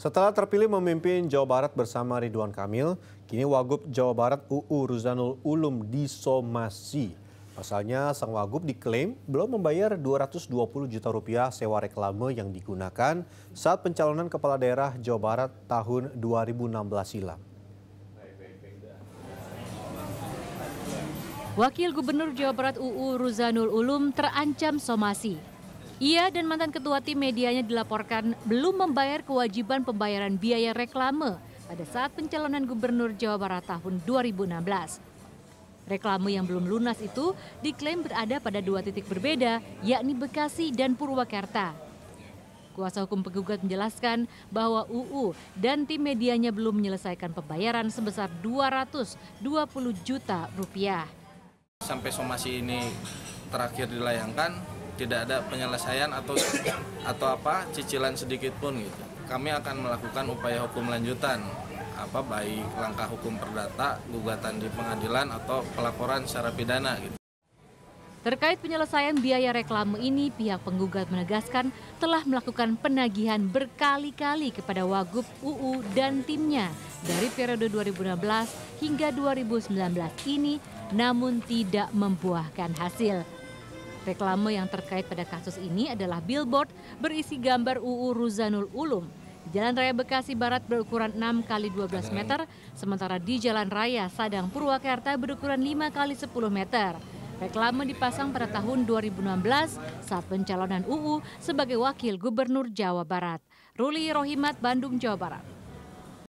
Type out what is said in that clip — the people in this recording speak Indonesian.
Setelah terpilih memimpin Jawa Barat bersama Ridwan Kamil, kini Wagub Jawa Barat UU Ruzanul Ulum disomasi. Pasalnya, sang Wagub diklaim belum membayar 220 juta rupiah sewa reklame yang digunakan saat pencalonan kepala daerah Jawa Barat tahun 2016 silam. Wakil Gubernur Jawa Barat UU Ruzanul Ulum terancam somasi. Ia dan mantan ketua tim medianya dilaporkan belum membayar kewajiban pembayaran biaya reklame pada saat pencalonan Gubernur Jawa Barat tahun 2016. Reklame yang belum lunas itu diklaim berada pada dua titik berbeda, yakni Bekasi dan Purwakarta. Kuasa hukum penggugat menjelaskan bahwa UU dan tim medianya belum menyelesaikan pembayaran sebesar 220 juta rupiah. Sampai somasi ini terakhir dilayangkan, tidak ada penyelesaian atau atau apa cicilan sedikit pun gitu. Kami akan melakukan upaya hukum lanjutan apa baik langkah hukum perdata, gugatan di pengadilan atau pelaporan secara pidana gitu. Terkait penyelesaian biaya reklame ini, pihak penggugat menegaskan telah melakukan penagihan berkali-kali kepada Wagub UU dan timnya dari periode 2016 hingga 2019 ini namun tidak membuahkan hasil. Reklame yang terkait pada kasus ini adalah billboard berisi gambar UU Ruzanul Ulum di Jalan Raya Bekasi Barat berukuran 6 kali 12 meter, sementara di Jalan Raya Sadang Purwakarta berukuran 5 kali 10 meter. Reklame dipasang pada tahun 2016 saat pencalonan UU sebagai wakil gubernur Jawa Barat. Ruli Rohimat, Bandung, Jawa Barat.